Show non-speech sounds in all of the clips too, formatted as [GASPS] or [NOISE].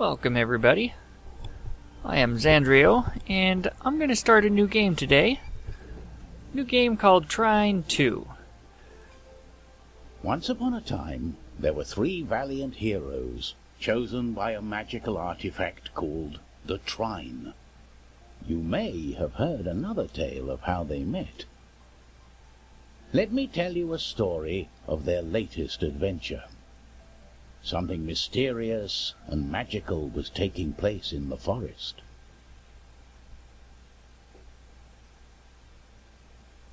Welcome, everybody. I am Zzandrio, and I'm going to start a new game today. New game called Trine 2. Once upon a time, there were three valiant heroes chosen by a magical artifact called the Trine. You may have heard another tale of how they met. Let me tell you a story of their latest adventure. Something mysterious and magical was taking place in the forest.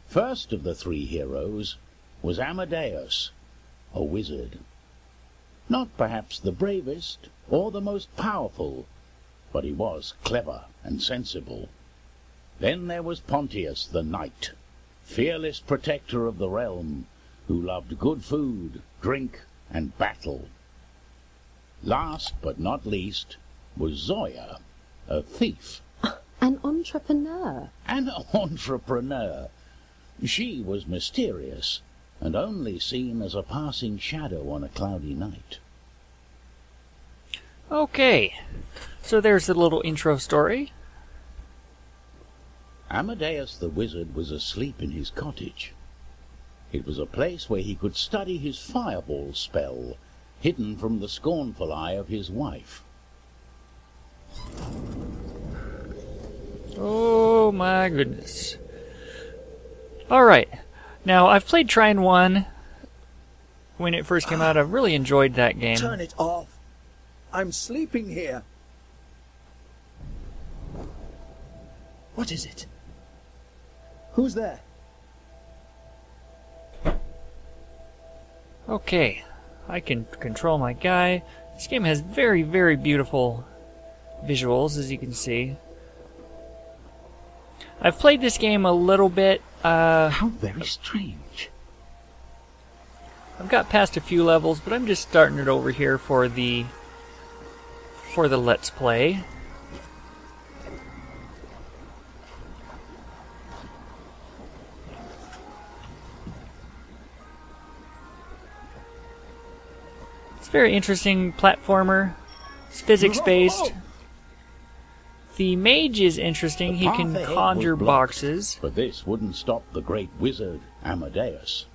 First of the three heroes was Amadeus, a wizard. Not perhaps the bravest or the most powerful, but he was clever and sensible. Then there was Pontius the knight, fearless protector of the realm, who loved good food, drink, and battle. Last but not least was Zoya, a thief. [LAUGHS] An entrepreneur. An entrepreneur. She was mysterious, and only seen as a passing shadow on a cloudy night. Okay, so there's the little intro story. Amadeus the wizard was asleep in his cottage. It was a place where he could study his fireball spell, hidden from the scornful eye of his wife. Oh my goodness. Alright, now I've played Trine 1 when it first came out. I really enjoyed that game. Turn it off. I'm sleeping here. What is it? Who's there? Okay, I can control my guy. This game has very, very beautiful visuals, as you can see. I've played this game a little bit. Uh, How very strange. I've got past a few levels, but I'm just starting it over here for the for the let's play. It's a very interesting platformer. It's physics based. The mage is interesting. The He can conjure blocked, boxes. But this wouldn't stop the great wizard Amadeus.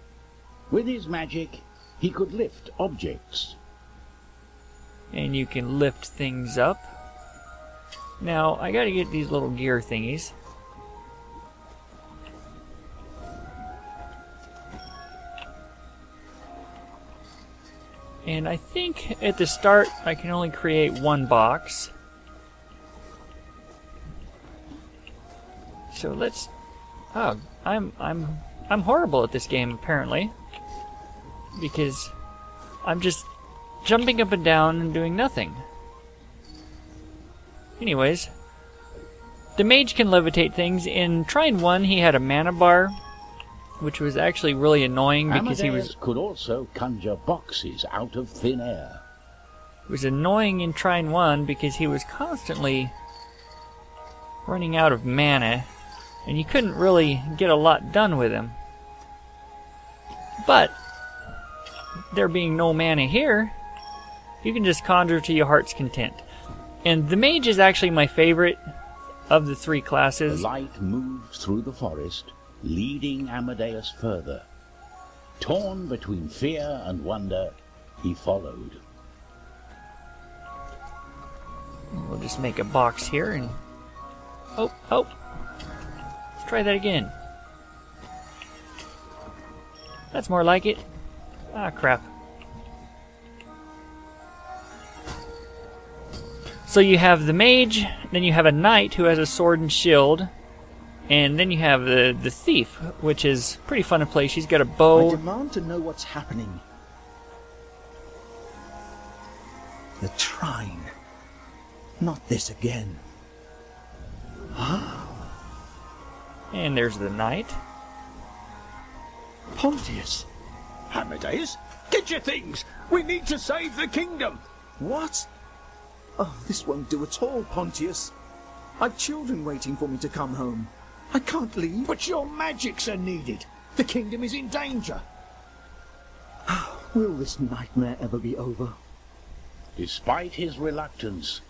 With his magic, he could lift objects. and you can lift things up. Now, I gotta get these little gear thingies. And I think at the start I can only create one box. So let's Oh, I'm I'm I'm horrible at this game apparently. Because I'm just jumping up and down and doing nothing. Anyways, the mage can levitate things. In Trine 1, he had a mana bar, which was actually really annoying because he was could also conjure boxes out of thin air. it was annoying in Trine 1 because he was constantly running out of mana, and you couldn't really get a lot done with him. But there being no mana here, you can just conjure to your heart's content. And the mage is actually my favorite of the three The classes. light moved through the forest, leading Amadeus further. Torn between fear and wonder, he followed. We'll just make a box here and. Oh, oh! Let's try that again. That's more like it. Ah, crap. So you have the mage, then you have a knight who has a sword and shield, and then you have the, the thief, which is pretty fun to play. She's got a bow. I demand to know what's happening. The trine. Not this again. Ah. And there's the knight. Pontius. Amadeus, get your things. We need to save the kingdom. What? Oh, this won't do at all, Pontius. I've children waiting for me to come home. I can't leave. But your magics are needed. The kingdom is in danger. [SIGHS] Will this nightmare ever be over? Despite his reluctance,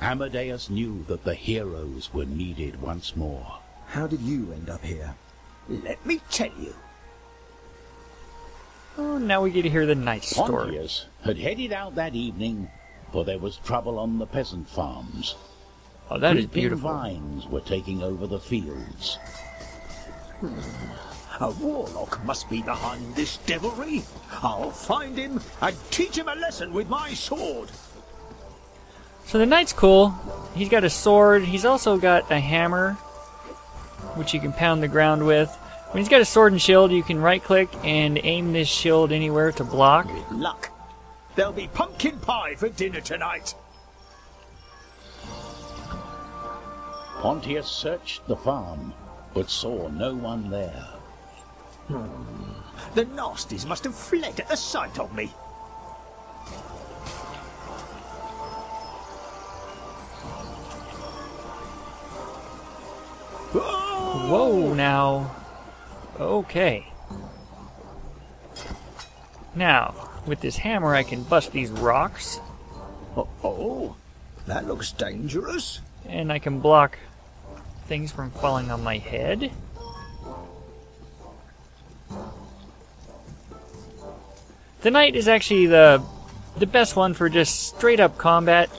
Amadeus knew that the heroes were needed once more. How did you end up here? Let me tell you. Oh, now we get to hear the nice story. Pontius had headed out that evening, for there was trouble on the peasant farms. Oh, that is beautiful. vines were taking over the fields. Hmm. A warlock must be behind this devilry. I'll find him and teach him a lesson with my sword. So the knight's cool. He's got a sword. He's also got a hammer, which you can pound the ground with. When he's got a sword and shield, you can right click and aim this shield anywhere to block. Luck. There'll be pumpkin pie for dinner tonight. Pontius searched the farm, but saw no one there. Hmm. The nasties must have fled at the sight of me. Whoa, now. Okay. Now, with this hammer, I can bust these rocks, Oh, oh, that looks dangerous. And I can block things from falling on my head. The knight is actually the the best one for just straight up combat.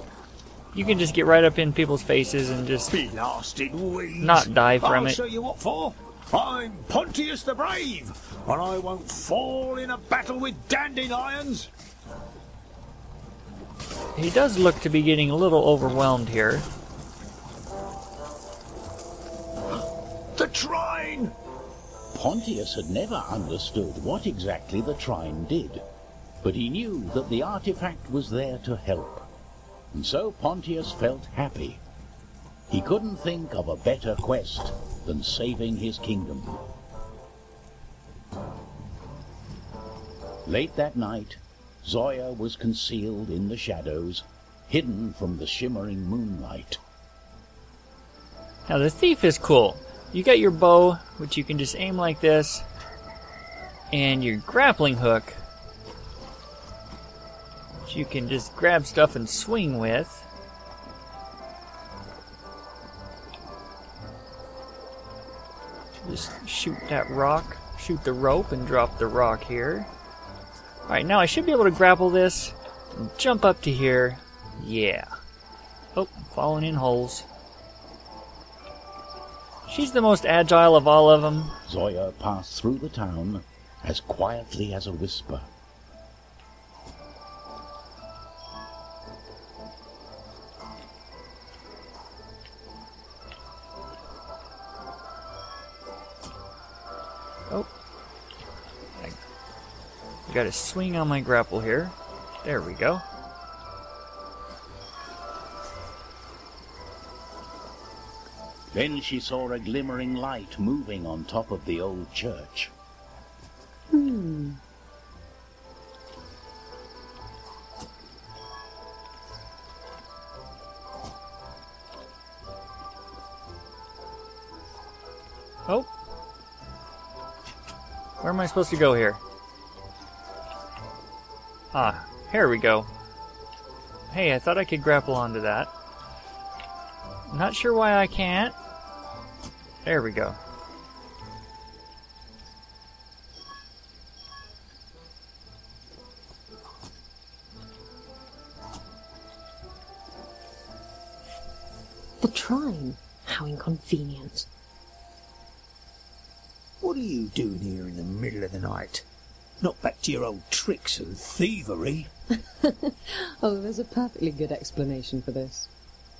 You can just get right up in people's faces and just Blasted weeds. Not die from I'll it. show you what for. I'm Pontius the Brave, and I won't fall in a battle with dandelions. he does look to be getting a little overwhelmed here. The trine! Pontius had never understood what exactly the trine did, but he knew that the artifact was there to help. And so Pontius felt happy. He couldn't think of a better quest than saving his kingdom. Late that night, Zoya was concealed in the shadows, hidden from the shimmering moonlight. Now the thief is cool. You got your bow, which you can just aim like this, and your grappling hook, which you can just grab stuff and swing with. Just shoot that rock, shoot the rope, and drop the rock here. Alright, now I should be able to grapple this, and jump up to here. Yeah. Oh, falling in holes. She's the most agile of all of them. Zoya passed through the town as quietly as a whisper. Oh. I got a swing on my grapple here. There we go. Then she saw a glimmering light moving on top of the old church. Hmm. Oh. Where am I supposed to go here? Ah, here we go. Hey, I thought I could grapple onto that. Not sure why I can't. There we go. The trine. How inconvenient. What are you doing here in the middle of the night? Not back to your old tricks and thievery. [LAUGHS] Oh, there's a perfectly good explanation for this.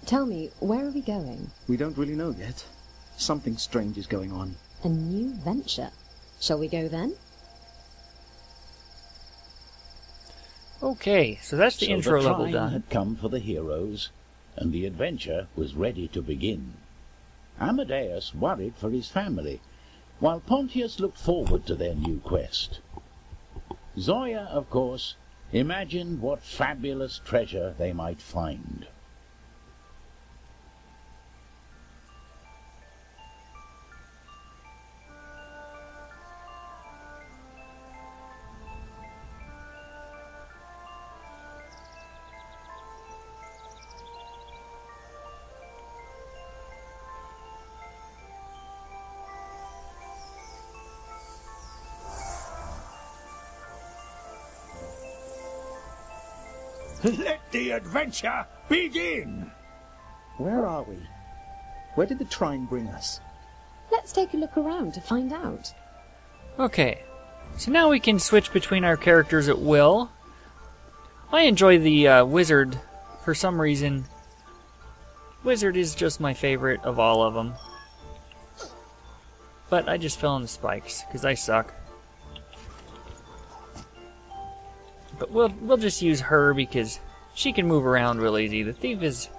Tell me, where are we going? We don't really know yet. Something strange is going on. A new venture. Shall we go then? Okay, so that's the so intro the level time done. had come for the heroes, and the adventure was ready to begin. Amadeus worried for his family, while Pontius looked forward to their new quest. Zoya, of course, imagined what fabulous treasure they might find. The adventure begin! Where are we? Where did the trine bring us? Let's take a look around to find out. Okay, so now we can switch between our characters at will. I enjoy the uh, wizard for some reason. Wizard is just my favorite of all of them. But I just fell on the spikes because I suck. But we'll we'll just use her because she can move around real easy. The thief is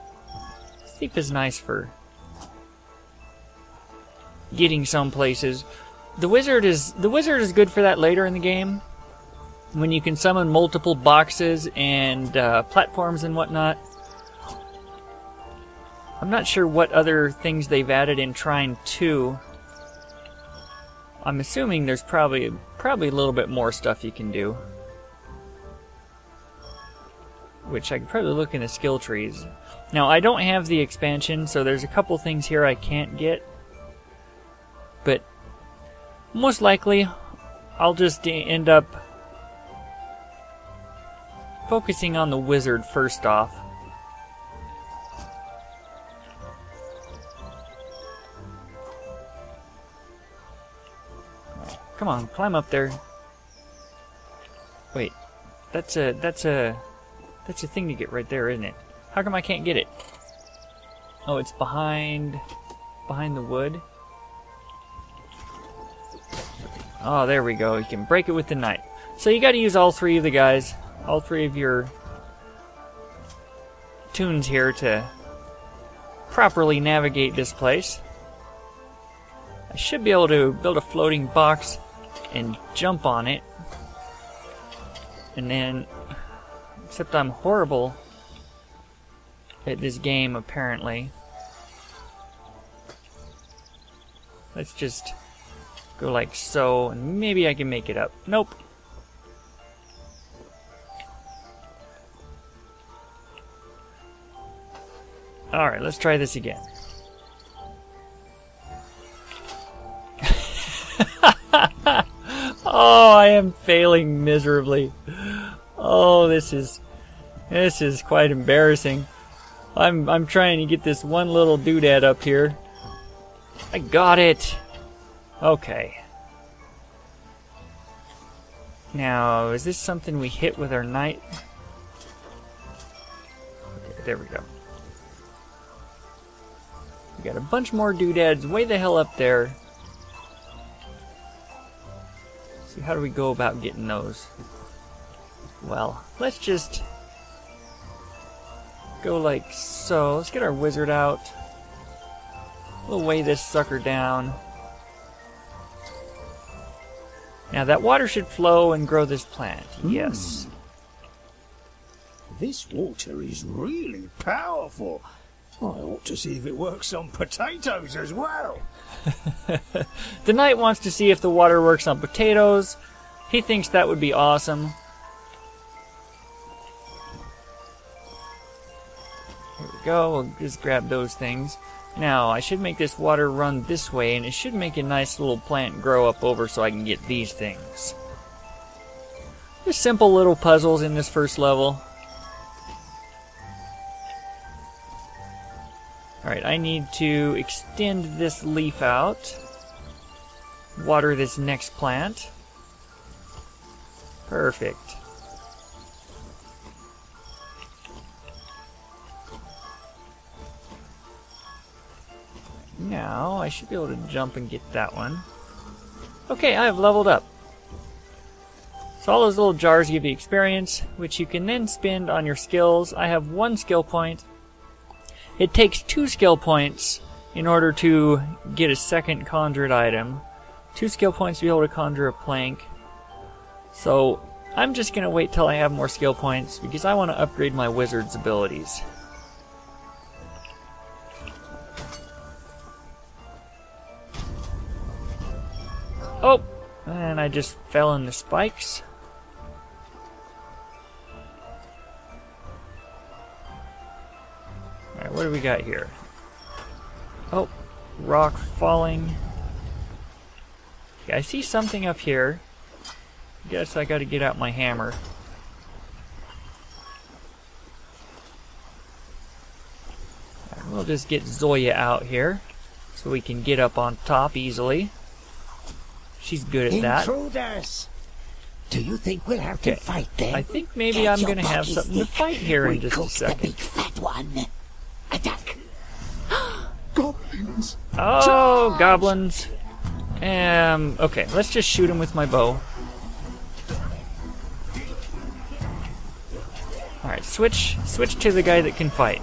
thief is nice for getting some places. The wizard is the wizard is good for that later in the game when you can summon multiple boxes and uh, platforms and whatnot. I'm not sure what other things they've added in Trine 2. I'm assuming there's probably probably a little bit more stuff you can do. Which I could probably look in the skill trees. Now I don't have the expansion, so there's a couple things here I can't get. But most likely I'll just end up focusing on the wizard first off. Come on, climb up there. Wait, that's a that's a that's a thing to get right there, isn't it? How come I can't get it? Oh, it's behind behind the wood. Oh, there we go. You can break it with the knife. So you got to use all three of the guys, all three of your tunes here to properly navigate this place. I should be able to build a floating box and jump on it. And then, except I'm horrible at this game apparently. Let's just go like so, and maybe I can make it up. Nope. Alright, let's try this again. [LAUGHS] oh, I am failing miserably. Oh, this is this is quite embarrassing. I'm I'm trying to get this one little doodad up here. I got it. Okay. Now, is this something we hit with our knight? Okay, there we go. We got a bunch more doodads way the hell up there. So how do we go about getting those? Well, let's just go like so. Let's get our wizard out. We'll weigh this sucker down. Now that water should flow and grow this plant. Hmm. Yes. This water is really powerful. I ought to see if it works on potatoes as well. [LAUGHS] The knight wants to see if the water works on potatoes. He thinks that would be awesome. Go. We'll just grab those things. Now, I should make this water run this way, and it should make a nice little plant grow up over so I can get these things. Just simple little puzzles in this first level. Alright, I need to extend this leaf out. Water this next plant. Perfect. Now, I should be able to jump and get that one. Okay, I have leveled up. So all those little jars give you experience, which you can then spend on your skills. I have one skill point. It takes two skill points in order to get a second conjured item. Two skill points to be able to conjure a plank. So I'm just going to wait till I have more skill points because I want to upgrade my wizard's abilities. Oh! And I just fell in the spikes. Alright, what do we got here? Oh, rock falling. Okay, I see something up here. Guess I gotta get out my hammer. We'll just get Zoya out here so we can get up on top easily. She's good at that. Intruders! Do you think we'll have Okay. to fight them? I think maybe Get I'm going to have body something to fight here in We just a cooked second. The big fat one. Attack! [GASPS] Goblins! Oh, goblins. Um, okay, let's just shoot him with my bow. Alright, switch switch to the guy that can fight.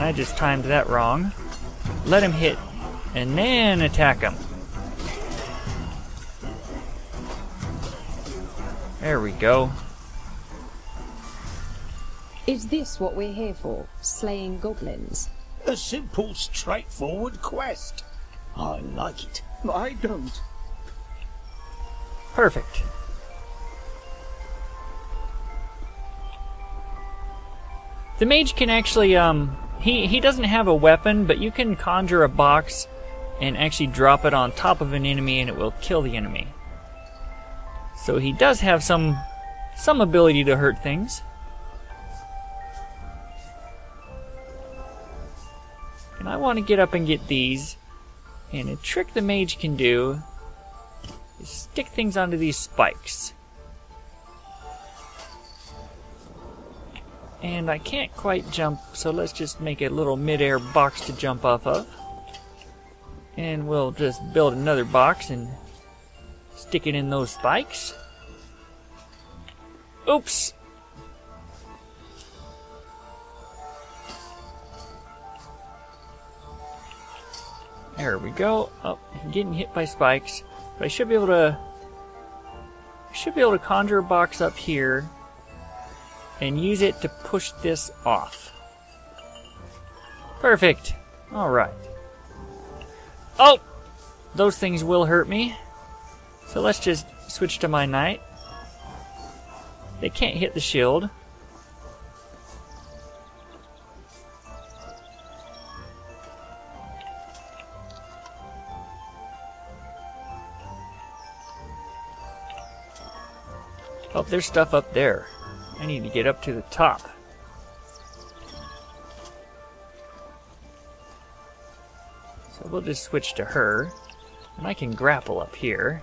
And I just timed that wrong. Let him hit, and then attack him. There we go. Is this what we're here for? Slaying goblins? A simple, straightforward quest. I like it. I don't. Perfect. The mage can actually, um, he, he doesn't have a weapon, but you can conjure a box and actually drop it on top of an enemy and it will kill the enemy. So he does have some, some ability to hurt things. And I want to get up and get these. And a trick the mage can do is stick things onto these spikes. And I can't quite jump, so let's just make a little mid-air box to jump off of. And we'll just build another box and stick it in those spikes. Oops! There we go. Oh, getting hit by spikes. But I should be able to I should be able to conjure a box up here and use it to push this off. Perfect. Alright. Oh! Those things will hurt me. So let's just switch to my knight. They can't hit the shield. Oh, there's stuff up there. I need to get up to the top. So we'll just switch to her. And I can grapple up here.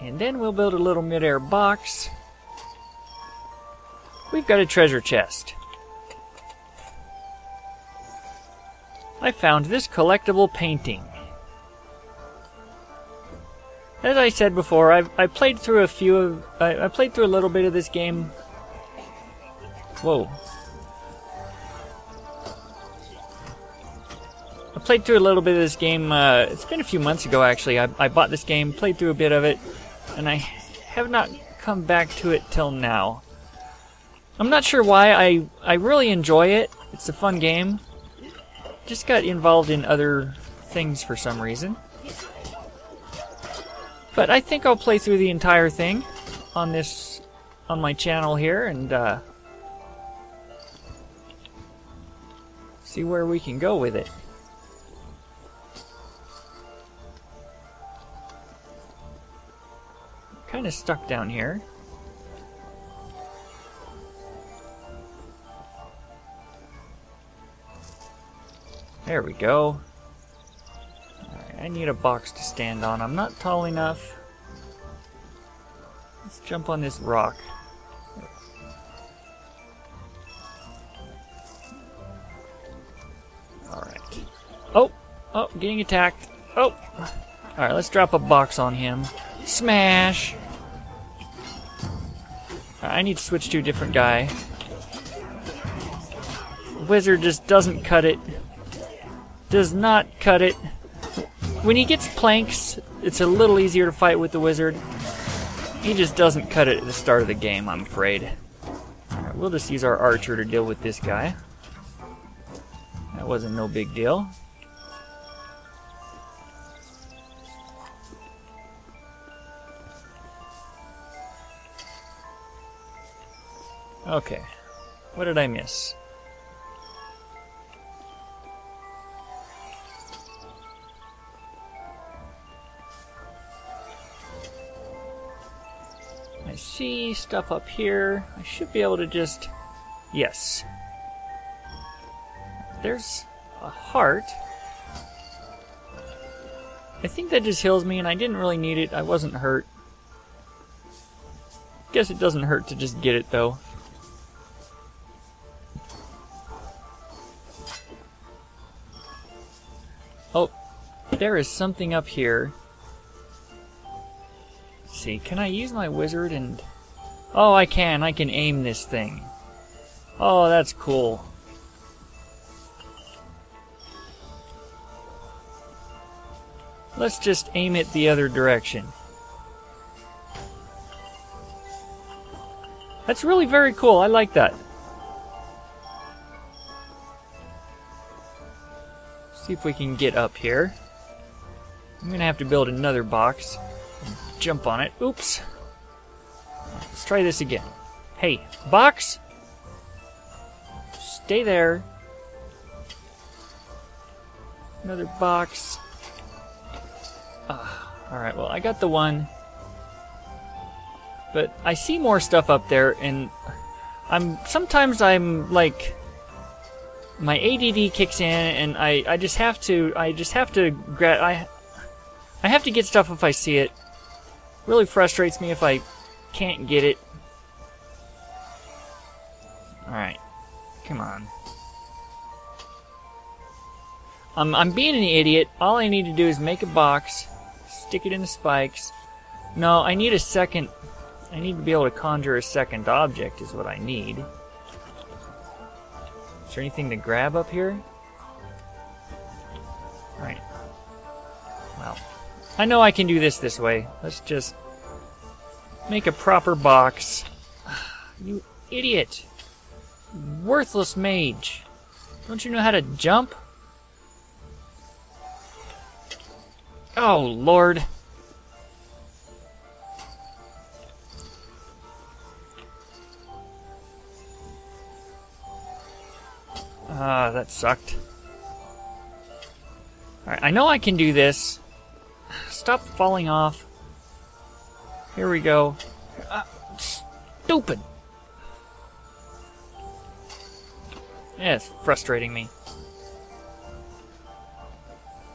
And then we'll build a little mid-air box. We've got a treasure chest. I found this collectible painting. As I said before, I've I played through a few of I, I played through a little bit of this game. Whoa. I played through a little bit of this game. Uh, it's been a few months ago, actually. I, I bought this game, played through a bit of it, and I have not come back to it till now. I'm not sure why. I I really enjoy it. It's a fun game. Just got involved in other things for some reason. But I think I'll play through the entire thing on this on my channel here and uh, see where we can go with it. Kind of stuck down here. There we go. I need a box to stand on. I'm not tall enough. Let's jump on this rock. Oh! Oh, getting attacked. Oh! Alright, let's drop a box on him. Smash! I need to switch to a different guy. Wizard just doesn't cut it. Does not cut it. When he gets planks, it's a little easier to fight with the wizard. He just doesn't cut it at the start of the game, I'm afraid. Alright, we'll just use our archer to deal with this guy. That wasn't no big deal. Okay. What did I miss? I see stuff up here. I should be able to just. Yes. There's a heart. I think that just heals me, and I didn't really need it. I wasn't hurt. Guess it doesn't hurt to just get it, though. There is something up here. Let's see, can I use my wizard and... Oh, I can. I can aim this thing. Oh, that's cool. Let's just aim it the other direction. That's really very cool. I like that. See if we can get up here. I'm gonna have to build another box. Jump on it. Oops. Let's try this again. Hey, box! Stay there. Another box. Ah, Alright, well, I got the one. But I see more stuff up there, and I'm sometimes I'm like my ADD kicks in, and I, I just have to I just have to gra- I I have to get stuff if I see it. Really frustrates me if I can't get it. All right, come on. I'm I'm being an idiot. All I need to do is make a box, stick it in the spikes. No, I need a second. I need to be able to conjure a second object. Is what I need. Is there anything to grab up here? All right. Well, I know I can do this this way. Let's just make a proper box. [SIGHS] You idiot! Worthless mage! Don't you know how to jump? Oh, Lord. Ah, that sucked. Alright, I know I can do this. Stop falling off. Here we go. Ah, stupid! Yeah, it's frustrating me.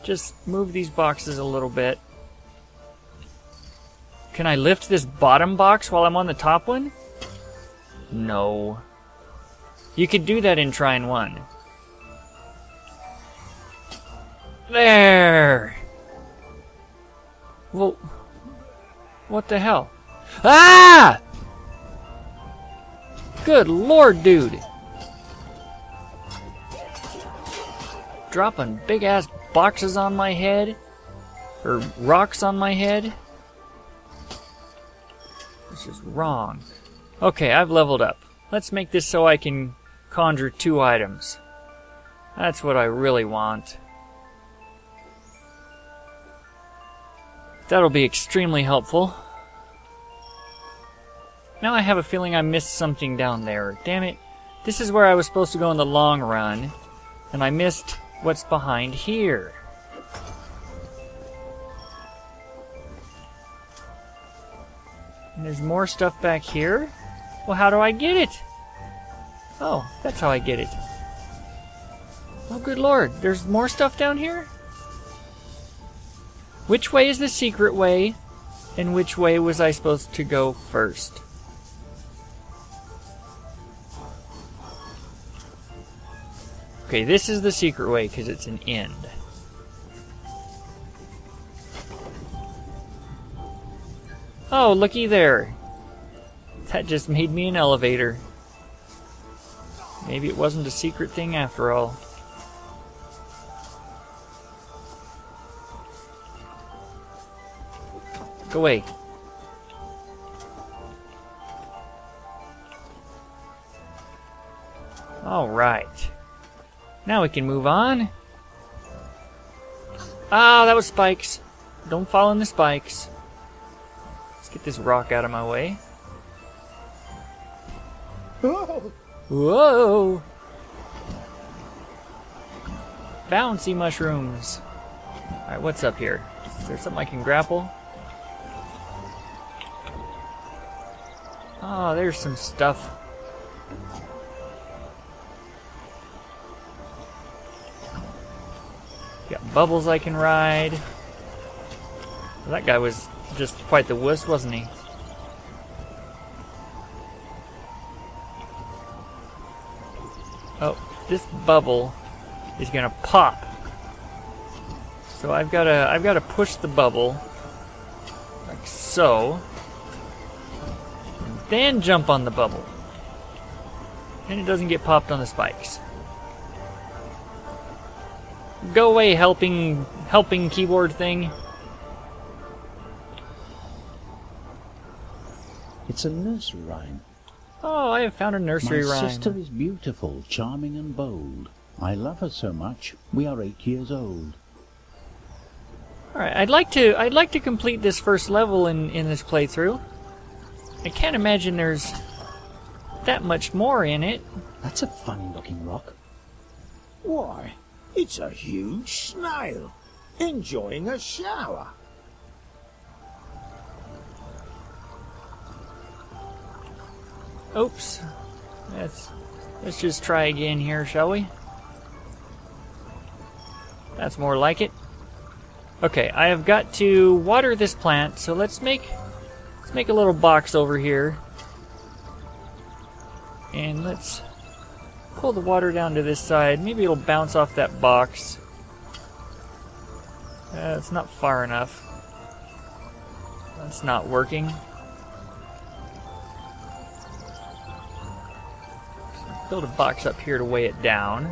Just move these boxes a little bit. Can I lift this bottom box while I'm on the top one? No. You could do that in Trine 1. There! Well, what the hell? Ah! Good lord, dude! Dropping big ass boxes on my head? Or rocks on my head? This is wrong. Okay, I've leveled up. Let's make this so I can conjure two items. That's what I really want. That'll be extremely helpful. Now I have a feeling I missed something down there. Damn it. This is where I was supposed to go in the long run, and I missed what's behind here. And there's more stuff back here? Well, how do I get it? Oh, that's how I get it. Oh, good lord, there's more stuff down here? Which way is the secret way, and which way was I supposed to go first? Okay, this is the secret way because it's an end. Oh, looky there. That just made me an elevator. Maybe it wasn't a secret thing after all. Go away. Alright. Now we can move on. Ah, that was spikes. Don't fall in the spikes. Let's get this rock out of my way. Whoa! Bouncy mushrooms. Alright, what's up here? Is there something I can grapple? Oh, there's some stuff. Got bubbles I can ride. That guy was just quite the wuss, wasn't he? Oh, this bubble is gonna pop. So I've gotta I've gotta push the bubble like so. Then jump on the bubble. And it doesn't get popped on the spikes. Go away, helping helping keyboard thing. It's a nursery rhyme. Oh, I have found a nursery My rhyme. sister is beautiful, charming, and bold. I love her so much. We are eight years old. All right, I'd like to I'd like to complete this first level in in this playthrough. I can't imagine there's that much more in it. That's a funny looking rock. Why, it's a huge snail, enjoying a shower. Oops. Let's let's just try again here, shall we? That's more like it. Okay, I have got to water this plant, so let's make let's make a little box over here. And let's pull the water down to this side. Maybe it'll bounce off that box. Uh, it's not far enough. That's not working. build a box up here to weigh it down.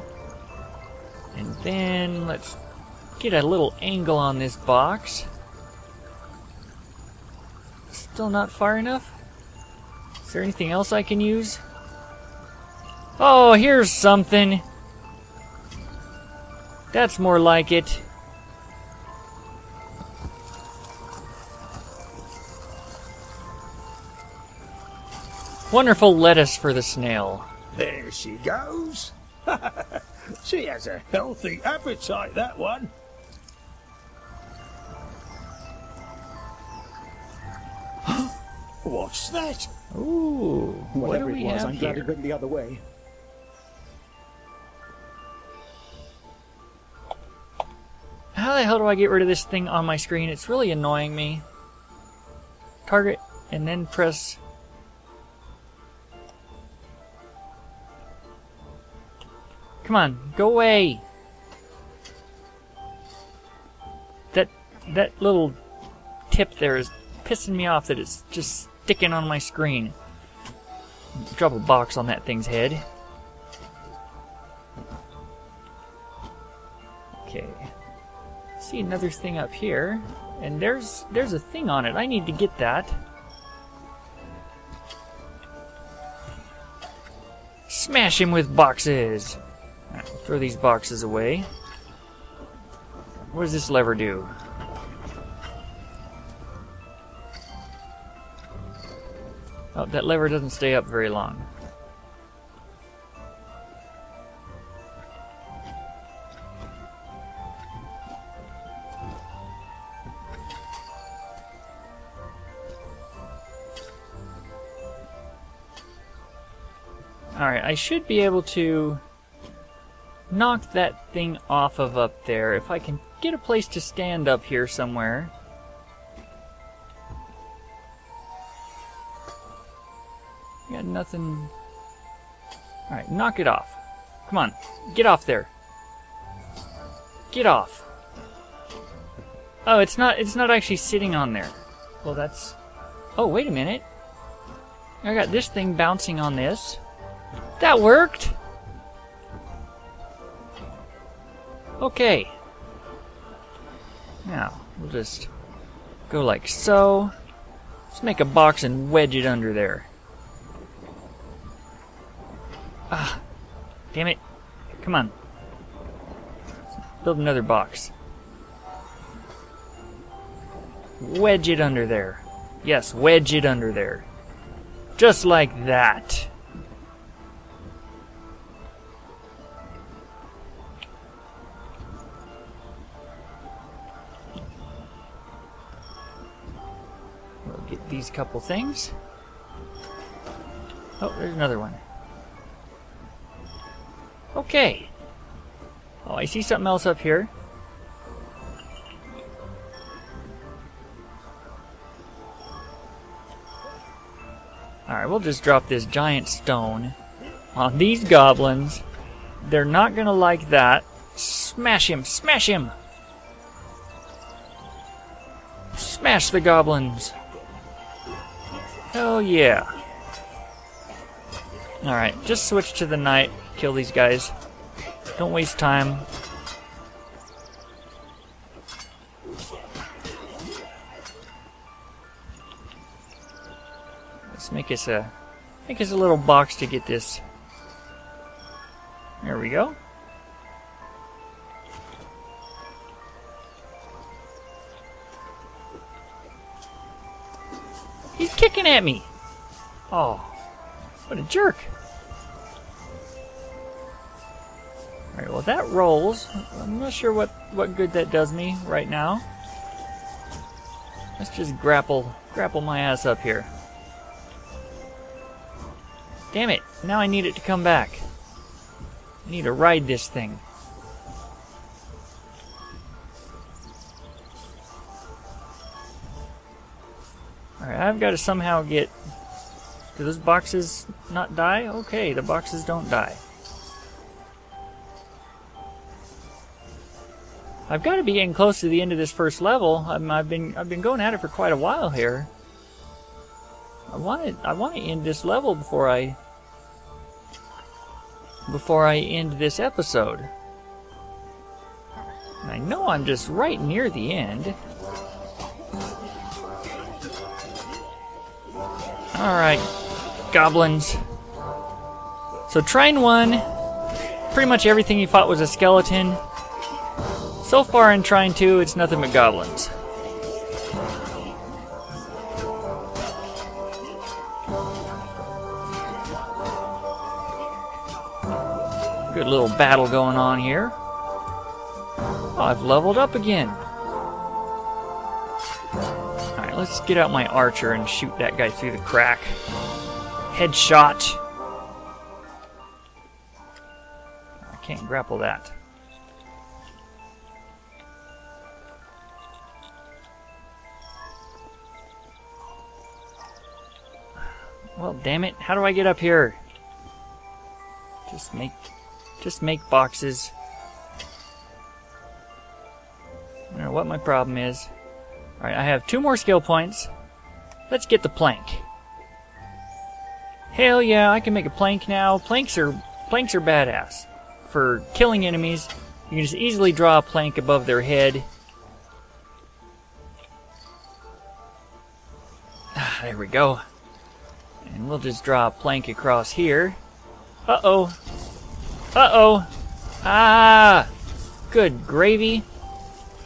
And then let's get a little angle on this box. Still not far enough? Is there anything else I can use? Oh, here's something. That's more like it. Wonderful lettuce for the snail. There she goes. [LAUGHS] she has a healthy appetite, that one. What's that? Ooh, what do Whatever we it was, have I'm glad here? it went the other way. How the hell do I get rid of this thing on my screen? It's really annoying me. Target and then press. Come on, go away. That that little tip there is pissing me off that it's just sticking on my screen. Drop a box on that thing's head. Okay. See another thing up here. And there's there's a thing on it. I need to get that. Smash him with boxes. Throw these boxes away. What does this lever do oh that lever doesn't stay up very long Alright, I should be able to knock that thing off of up there if I can get a place to stand up here somewhere. Nothing. Alright, knock it off. Come on, get off there. Get off. Oh, it's not it's not actually sitting on there. Well that's Oh, wait a minute. I got this thing bouncing on this. That worked! Okay. Now, we'll just go like so. Let's make a box and wedge it under there. Ah, damn it. Come on. Build another box. Wedge it under there. Yes, wedge it under there. Just like that. We'll get these couple things. Oh, there's another one. Okay. Oh, I see something else up here. Alright, we'll just drop this giant stone on these goblins. They're not gonna like that. Smash him! Smash him! Smash the goblins! Hell yeah. Alright, just switch to the knight. Kill these guys. Don't waste time. Let's make us a make us a little box to get this. There we go. He's kicking at me. Oh, what a jerk. Alright, well that rolls. I'm not sure what, what good that does me right now. Let's just grapple grapple my ass up here. Damn it, now I need it to come back. I need to ride this thing. Alright, I've got to somehow get... Do those boxes not die? Okay, the boxes don't die. I've got to be getting close to the end of this first level. I'm, I've been I've been going at it for quite a while here. I want to I want to end this level before I before I end this episode. I know I'm just right near the end. Alright, goblins. So Trine 1, pretty much everything you fought was a skeleton. So far in Trine 2, it's nothing but goblins. Good little battle going on here. Oh, I've leveled up again. Alright, let's get out my archer and shoot that guy through the crack. Headshot. I can't grapple that. Well, damn it. How do I get up here? Just make just make boxes. I don't know what my problem is. Alright, I have two more skill points. Let's get the plank. Hell yeah, I can make a plank now. Planks are planks are badass. For killing enemies, you can just easily draw a plank above their head. Ah, [SIGHS] there we go. And we'll just draw a plank across here. Uh-oh. Uh-oh. Ah! Good gravy.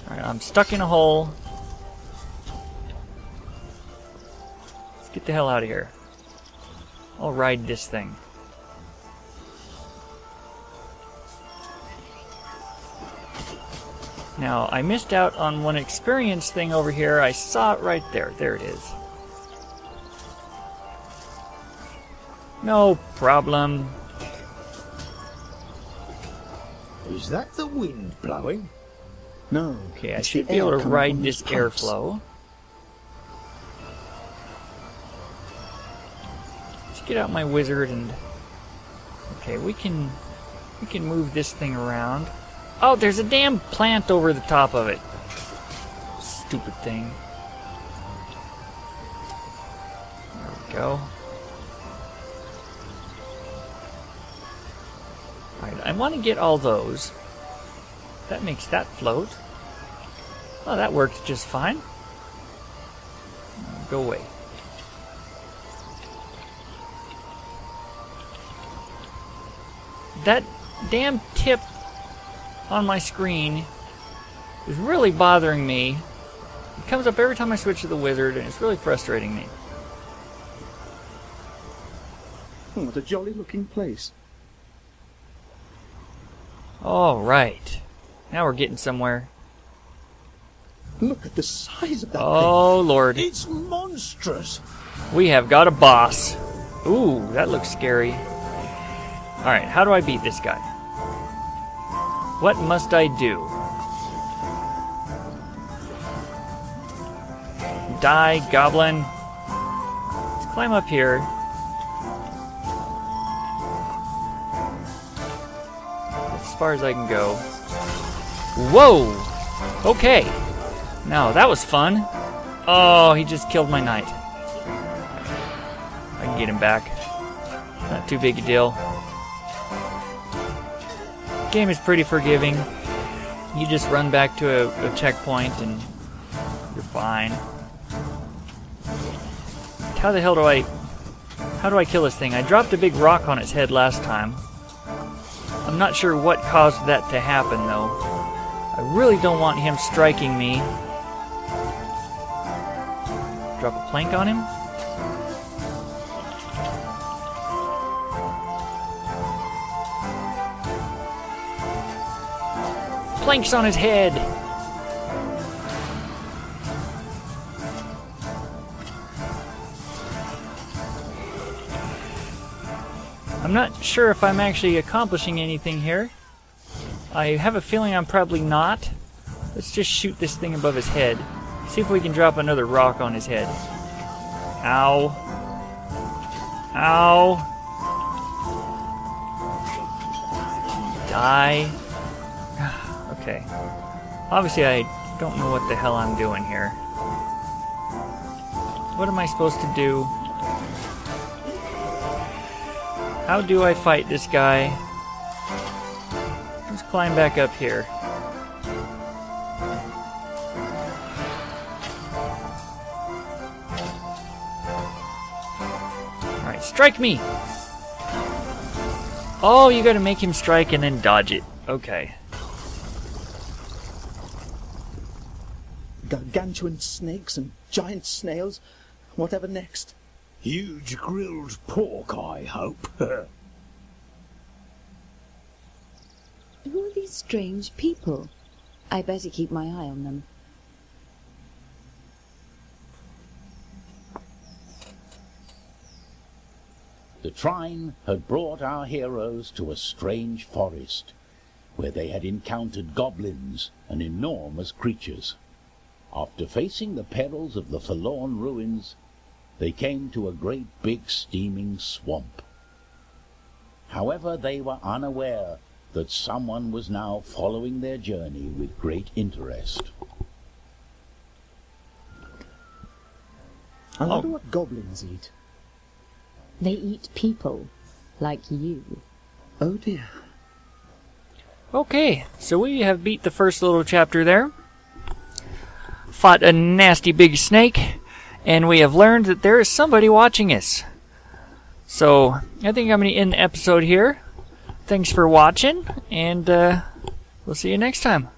Alright, I'm stuck in a hole. Let's get the hell out of here. I'll ride this thing. Now, I missed out on one experience thing over here. I saw it right there. There it is. No problem. Is that the wind blowing? No. Okay, I should be able to ride this these airflow. Let's get out my wizard and okay, we can we can move this thing around. Oh, there's a damn plant over the top of it. Stupid thing. There we go. I want to get all those. That makes that float. Oh, that worked just fine. Go away. That damn tip on my screen is really bothering me. It comes up every time I switch to the wizard, and it's really frustrating me. Oh, what a jolly looking place. All right, now we're getting somewhere. Look at the size of that Oh lord, It's monstrous. we have got a boss. Ooh, that looks scary. Alright, how do I beat this guy? What must I do? Die, goblin. Let's climb up here. Far as I can go. Whoa! Okay. Now, that was fun. Oh, he just killed my knight. I can get him back. Not too big a deal. Game is pretty forgiving. You just run back to a, a checkpoint and you're fine. How the hell do I... How do I kill this thing? I dropped a big rock on its head last time. Not sure what caused that to happen, though. I really don't want him striking me. Drop a plank on him? Planks on his head! I'm not sure if I'm actually accomplishing anything here. I have a feeling I'm probably not. Let's just shoot this thing above his head. See if we can drop another rock on his head. Ow. Ow. Die. [SIGHS] okay. Obviously, I don't know what the hell I'm doing here. What am I supposed to do? How do I fight this guy? Let's climb back up here. Alright, strike me! Oh, you gotta make him strike and then dodge it. Okay. Gargantuan snakes and giant snails. Whatever next? Huge grilled pork, I hope. [LAUGHS] Who are these strange people? I better keep my eye on them. The trine had brought our heroes to a strange forest, where they had encountered goblins and enormous creatures. After facing the perils of the forlorn ruins, they came to a great big steaming swamp. However, they were unaware that someone was now following their journey with great interest. I wonder Oh. what goblins eat. They eat people, like you. Oh dear. Okay, so we have beat the first little chapter there. Fought a nasty big snake, and we have learned that there is somebody watching us. So, I think I'm going to end the episode here. Thanks for watching, and uh, we'll see you next time.